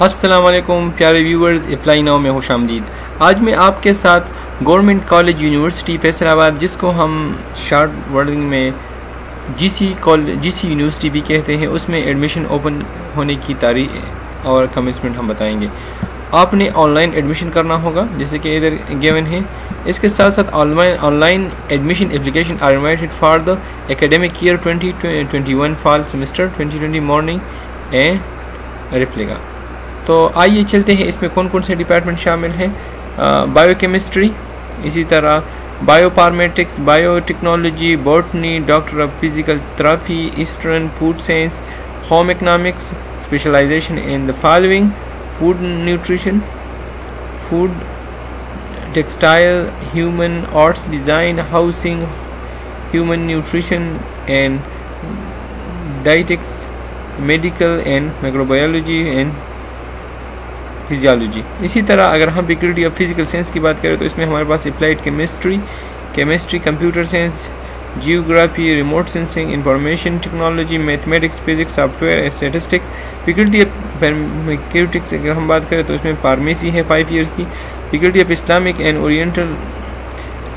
वालेकुम प्यारे viewers apply now में खुश आमदीद आज मैं आपके साथ गवर्नमेंट कॉलेज यूनिवर्सिटी फैसलाबाद, जिसको हम शार्ट वर्डिंग में जीसी कॉलेज जीसी यूनिवर्सिटी भी कहते हैं, उसमें एडमिशन ओपन होने की तारीख और कमिटमेंट हम बताएँगे। आपने ऑनलाइन एडमिशन करना होगा, जैसे कि इधर गेवन है। इसके साथ साथ online admission application are invited for the academic year 2021 fall semester 2020 morning a replica तो आइए चलते हैं, इसमें कौन कौन से डिपार्टमेंट शामिल हैं? बायोकेमिस्ट्री इसी तरह bioinformatics biotechnology botany doctor of physical therapy eastern food science home economics specialisation in the following food nutrition food textile human arts design housing human nutrition and dietetics medical and microbiology and physiology इसी तरह अगर हम faculty of physical science की बात करें तो इसमें हमारे पास applied chemistry chemistry computer science geography remote sensing information technology mathematics physics software statistic faculty of pharmaceutics अगर हम बात करें तो इसमें फार्मेसी है फाइव ईयर की। Faculty of Islamic and oriental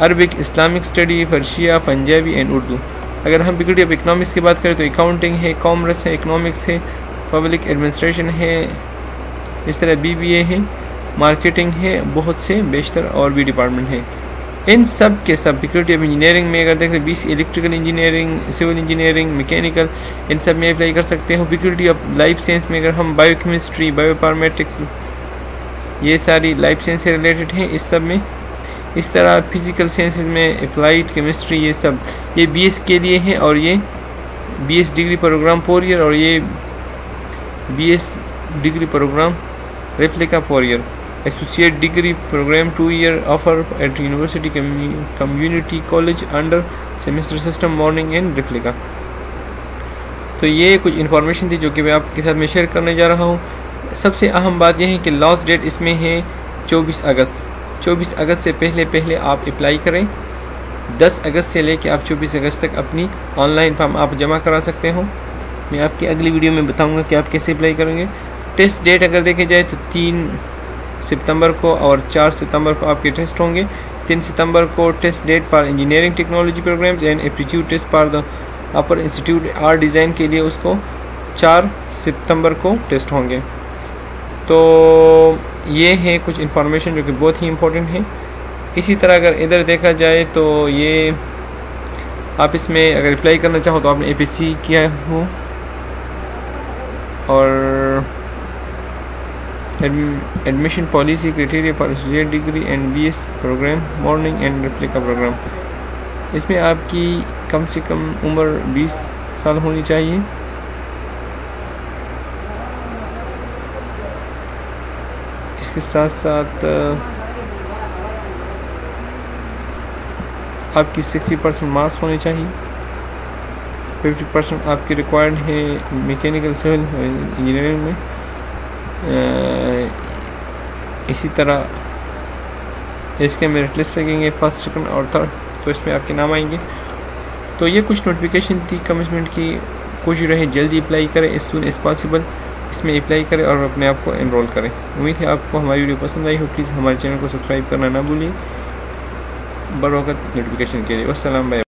Arabic Islamic study Persian Punjabi and Urdu अगर हम फैकल्टी ऑफ़ इकनॉमिक्स की बात करें तो अकाउंटिंग है कॉमर्स है इकनॉमिक्स है पब्लिक एडमिनिस्ट्रेशन है इस तरह बी बी ए है मार्केटिंग है, बहुत से बेशतर और भी डिपार्टमेंट हैं। इन सब के सब फैकल्टी ऑफ़ इंजीनियरिंग में अगर देखें सी electrical engineering civil engineering mechanical इन सब में अप्लाई कर सकते हो। फैकल्टी ऑफ़ लाइफ साइंस में अगर हम बायोकेमिस्ट्री बायोपार्मेटिक्स ये सारी लाइफ साइंस से रिलेटेड हैं, इस सब में। इस तरह फ़िज़िकल साइंस में अप्लाइड केमिस्ट्री ये सब। ये बी के लिए हैं और ये B degree programme four year और ये B degree programme replica four year associate degree program, two year offer at university commu community college under semester system, morning and replica. तो ये कुछ इन्फॉर्मेशन थी जो कि मैं आपके साथ में शेयर करने जा रहा हूँ। सबसे अहम बात यह है कि लास्ट डेट इसमें है 24 अगस्त। 24 अगस्त से पहले पहले आप अप्लाई करें। 10 अगस्त से लेकर आप 24 अगस्त तक अपनी ऑनलाइन फॉर्म आप जमा करा सकते हो। मैं आपकी अगली वीडियो में बताऊँगा कि आप कैसे अप्लाई करेंगे। टेस्ट डेट अगर देखे जाए तो तीन सितंबर को और चार सितंबर को आपके टेस्ट होंगे। तीन सितंबर को test date for engineering technology programs and aptitude test for the upper institute or design के लिए उसको चार सितंबर को टेस्ट होंगे। तो ये है कुछ इन्फॉर्मेशन जो कि बहुत ही इम्पोर्टेंट है। इसी तरह अगर इधर देखा जाए तो ये आप इसमें अगर अप्लाई करना चाहो तो आपने ए किया हो। और admission policy criteria for associate degree and BS programme morning and replica programme इसमें आपकी कम से कम उम्र 20 साल होनी चाहिए। इसके साथ साथ आपकी 60 परसेंट मार्क्स होने चाहिए। 50 परसेंट आपकी रिक्वायर्ड है मैकेनिकल सिविल इंजीनियरिंग में। इसी तरह इसके मेरिट लिस्ट लगेंगे फ़र्स्ट सेकंड और थर्ड तो इसमें आपके नाम आएँगे। तो ये कुछ नोटिफिकेशन थी कमिटमेंट की। कोशिश रहे जल्दी अप्लाई करें इस सुन एज पॉसिबल इसमें अप्लाई करें और अपने आप को इनरोल करें। उम्मीद है आपको हमारी वीडियो पसंद आई हो प्लीज़ हमारे चैनल को सब्सक्राइब करना ना भूलिए। बर वक्त नोटिफिकेशन के लिए। भाई